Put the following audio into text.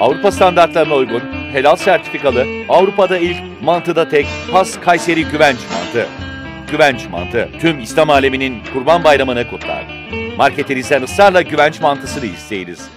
Avrupa standartlarına uygun, helal sertifikalı, Avrupa'da ilk, mantıda tek, Has Kayseri Güvenç Mantı. Güvenç Mantı, tüm İslam aleminin Kurban Bayramı'nı kutlar. Marketinizden ısrarla güvenç mantısını isteyiniz.